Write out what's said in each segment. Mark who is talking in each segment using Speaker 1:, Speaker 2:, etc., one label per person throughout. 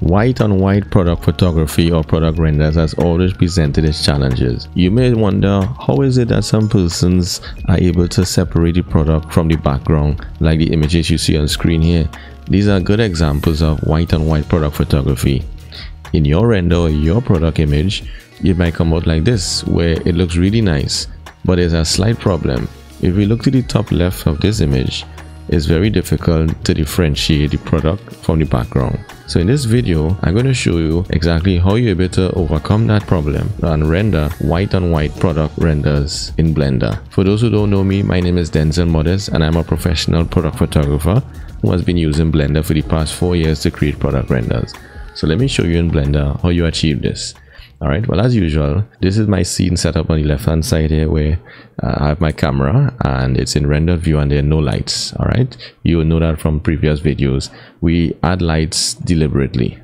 Speaker 1: White on white product photography or product renders has always presented its challenges. You may wonder how is it that some persons are able to separate the product from the background like the images you see on screen here. These are good examples of white on white product photography. In your render or your product image, it might come out like this where it looks really nice but there's a slight problem. If we look to the top left of this image, it's very difficult to differentiate the product from the background. So in this video, I'm going to show you exactly how you're able to overcome that problem and render white on white product renders in Blender. For those who don't know me, my name is Denzel Modeste and I'm a professional product photographer who has been using Blender for the past 4 years to create product renders. So let me show you in Blender how you achieve this all right well as usual this is my scene setup on the left hand side here where uh, i have my camera and it's in rendered view and there are no lights. All right you will know that from previous videos. We add lights deliberately.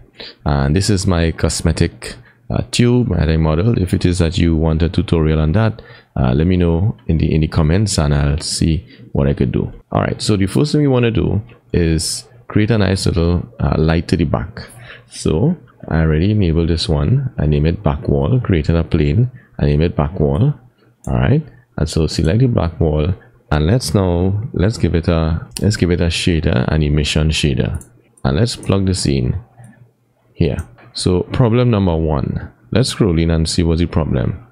Speaker 1: And this is my cosmetic uh, tube that i modeled if it is that you want a tutorial on that uh, let me know in the in the comments and i'll see what i could do. All right so the first thing we want to do is create a nice little uh, light to the back. So I already enabled this one. I name it back wall, created a plane. I name it back wall. All right. And so select the back wall and let's now, let's give it a, let's give it a shader, an emission shader. And let's plug this in here. So problem number one, let's scroll in and see what's the problem.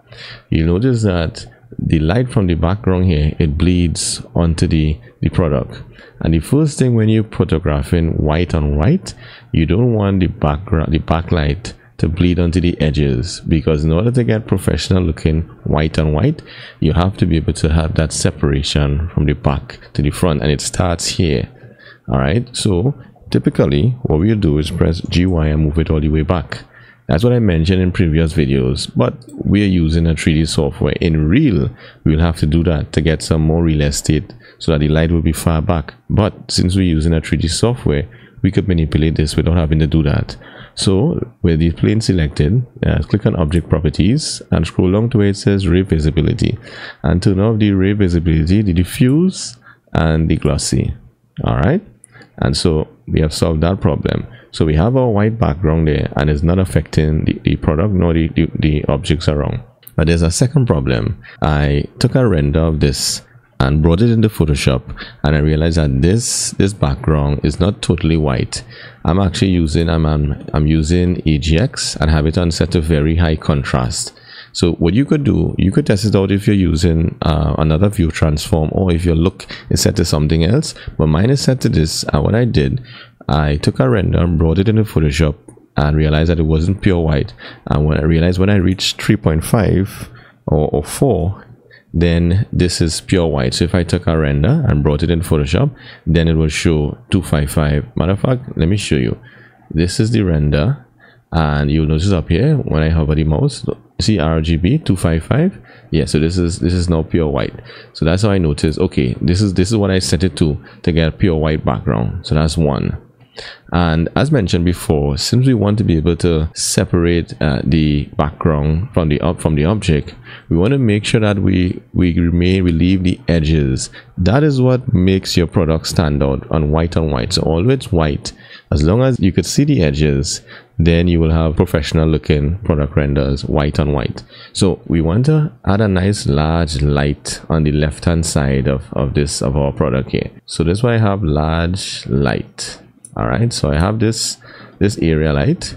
Speaker 1: You notice that the light from the background here, it bleeds onto the, the product. And the first thing when you're photographing white on white you don't want the background the backlight to bleed onto the edges because in order to get professional looking white on white you have to be able to have that separation from the back to the front and it starts here. All right? So typically what we'll do is press gy and move it all the way back that's what I mentioned in previous videos, but we're using a 3D software. In real, we'll have to do that to get some more real estate so that the light will be far back. But since we're using a 3D software, we could manipulate this without having to do that. So with the plane selected, uh, click on object properties and scroll down to where it says ray visibility and turn off the ray visibility, the diffuse and the glossy. All right. And so we have solved that problem. So we have our white background there and it's not affecting the, the product nor the, the, the objects around. But there's a second problem. I took a render of this and brought it into Photoshop and I realized that this this background is not totally white. I'm actually using I'm I'm, I'm using AGX and have it on set to very high contrast. So what you could do, you could test it out if you're using uh, another view transform or if your look is set to something else. But mine is set to this. And what I did, I took a render, and brought it into Photoshop and realized that it wasn't pure white. And when I realized when I reached 3.5 or, or 4, then this is pure white. So if i took a render and brought it in photoshop then it will show 255 matter of fact let me show you. This is the render. And you'll notice up here when i hover the mouse see rgb 255 yeah so this is this is now pure white. So that's how i noticed okay this is this is what i set it to to get a pure white background. So that's one and as mentioned before since we want to be able to separate uh, the background from the up from the object we want to make sure that we we remain we leave the edges. That is what makes your product stand out on white on white. So always white. As long as you could see the edges then you will have professional looking product renders white on white. So we want to add a nice large light on the left hand side of, of this of our product here. So that's why i have large light all right so i have this this area light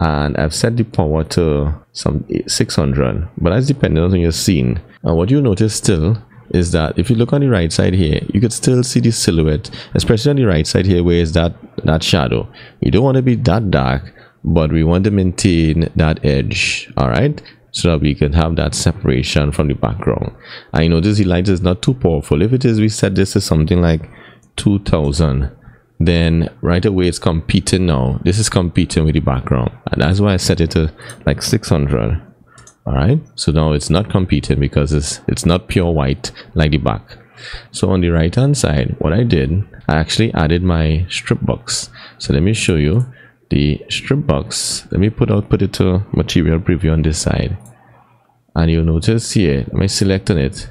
Speaker 1: and i've set the power to some 600 but that's dependent on your scene. And what you notice still is that if you look on the right side here you could still see the silhouette especially on the right side here where is that that shadow. We don't want to be that dark but we want to maintain that edge. All right so that we can have that separation from the background. I notice the light is not too powerful. If it is we set this to something like 2000 then right away it's competing now. This is competing with the background. And that's why i set it to like 600 all right so now it's not competing because it's it's not pure white like the back. So on the right hand side what i did i actually added my strip box. So let me show you the strip box. Let me put out put it to material preview on this side. And you'll notice here let me select on it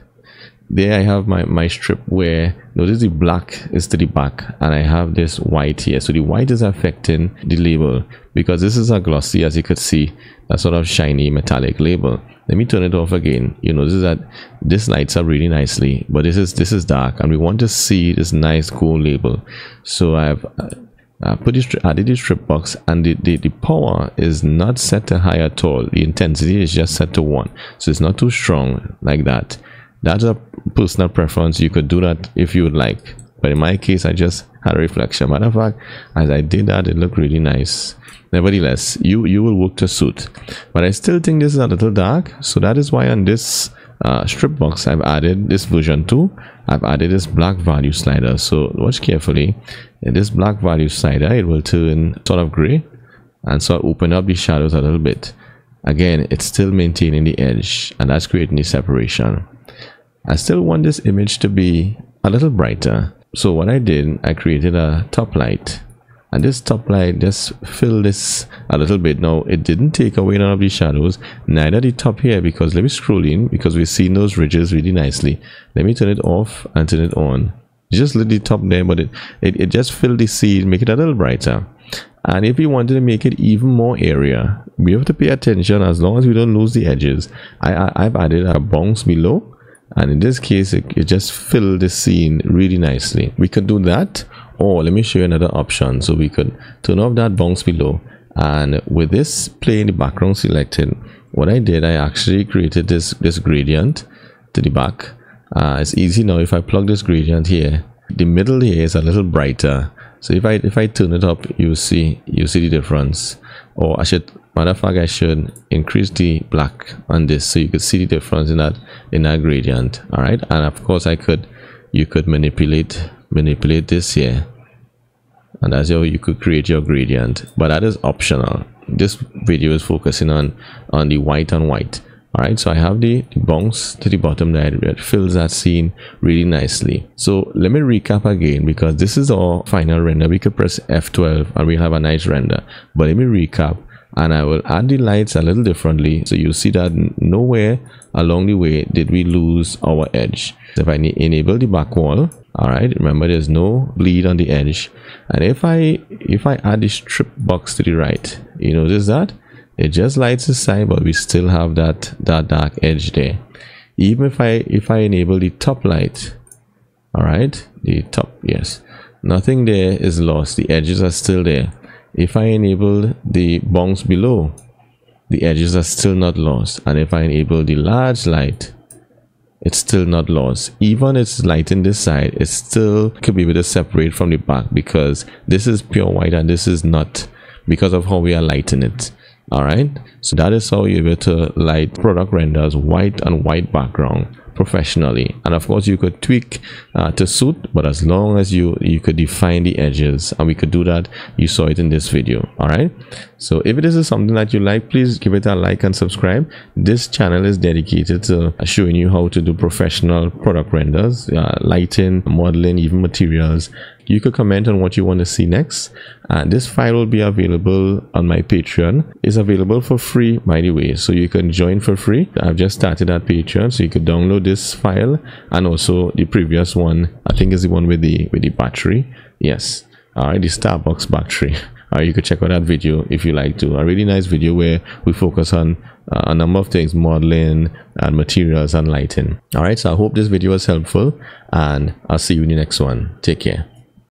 Speaker 1: there I have my, my strip where notice the black is to the back and I have this white here. So the white is affecting the label because this is a glossy as you could see, a sort of shiny metallic label. Let me turn it off again. You notice that this lights up really nicely, but this is this is dark and we want to see this nice cool label. So I've uh, put this added the strip box and the, the, the power is not set to high at all. The intensity is just set to one. So it's not too strong like that that's a personal preference. You could do that if you would like. But in my case i just had a reflection. Matter of fact as i did that it looked really nice. Nevertheless you you will work to suit. But i still think this is a little dark. So that is why on this uh, strip box i've added this version 2 i've added this black value slider. So watch carefully. In this black value slider it will turn sort of gray and so I open up the shadows a little bit. Again it's still maintaining the edge and that's creating the separation I still want this image to be a little brighter. So what I did, I created a top light. And this top light just filled this a little bit. Now it didn't take away none of the shadows neither the top here because let me scroll in because we've seen those ridges really nicely. Let me turn it off and turn it on. Just let the top there but it, it, it just filled the scene make it a little brighter. And if you wanted to make it even more area we have to pay attention. As long as we don't lose the edges I, I i've added a bounce below and in this case it, it just filled the scene really nicely. We could do that or let me show you another option. So we could turn off that bounce below and with this play in the background selected what i did i actually created this this gradient to the back. Uh, it's easy now. If i plug this gradient here the middle here is a little brighter so if i if i turn it up you see you see the difference. Or i should matter of fact i should increase the black on this so you could see the difference in that in that gradient. All right? And of course i could you could manipulate manipulate this here. And that's how you could create your gradient. But that is optional. This video is focusing on on the white on white all right so i have the, the bounce to the bottom there. It fills that scene really nicely. So let me recap again because this is our final render. We could press f12 and we'll have a nice render. But let me recap and I will add the lights a little differently so you see that nowhere along the way did we lose our edge. So if I enable the back wall all right remember there's no bleed on the edge. And if I if I add the strip box to the right you notice that it just lights the side but we still have that that dark edge there. Even if I if I enable the top light all right the top yes. Nothing there is lost. The edges are still there. If I enable the bounce below the edges are still not lost. And if I enable the large light it's still not lost. Even it's light in this side it still could be able to separate from the back because this is pure white and this is not because of how we are lighting it all right? So that is how you're able to light product renders white and white background professionally. And of course you could tweak uh, to suit but as long as you you could define the edges and we could do that. You saw it in this video. All right? So if this is something that you like please give it a like and subscribe. This channel is dedicated to showing you how to do professional product renders uh, lighting modeling even materials you could comment on what you want to see next. And this file will be available on my patreon. It's available for free by the way so you can join for free. I've just started that patreon so you could download this file and also the previous one. I think is the one with the with the battery. Yes. All right the starbucks battery. Uh, you could check out that video if you like to. A really nice video where we focus on uh, a number of things modeling and materials and lighting. All right so i hope this video was helpful and i'll see you in the next one. Take care